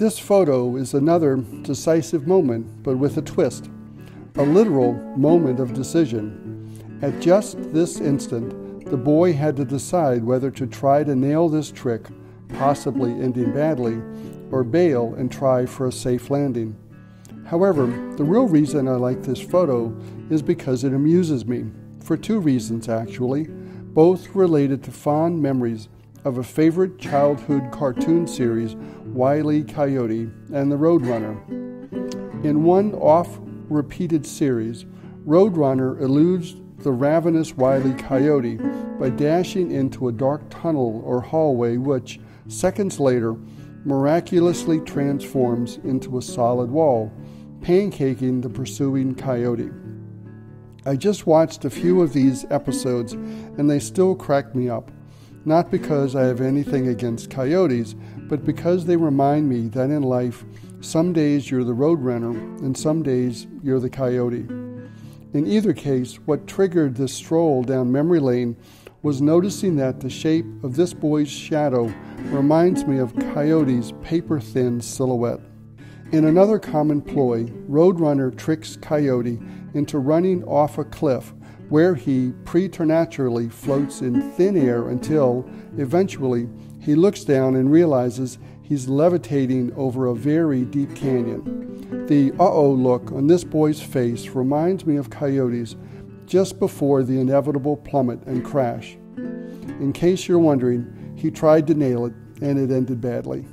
This photo is another decisive moment, but with a twist. A literal moment of decision. At just this instant, the boy had to decide whether to try to nail this trick, possibly ending badly, or bail and try for a safe landing. However, the real reason I like this photo is because it amuses me, for two reasons actually, both related to fond memories of a favorite childhood cartoon series, Wile E. Coyote and the Roadrunner. In one off repeated series, Roadrunner eludes the ravenous Wiley. Coyote by dashing into a dark tunnel or hallway, which, seconds later, miraculously transforms into a solid wall, pancaking the pursuing coyote. I just watched a few of these episodes and they still crack me up not because I have anything against coyotes, but because they remind me that in life, some days you're the roadrunner and some days you're the coyote. In either case, what triggered this stroll down memory lane was noticing that the shape of this boy's shadow reminds me of Coyote's paper thin silhouette. In another common ploy, Roadrunner tricks Coyote into running off a cliff where he preternaturally floats in thin air until, eventually, he looks down and realizes he's levitating over a very deep canyon. The uh oh look on this boy's face reminds me of Coyote's just before the inevitable plummet and crash. In case you're wondering, he tried to nail it and it ended badly.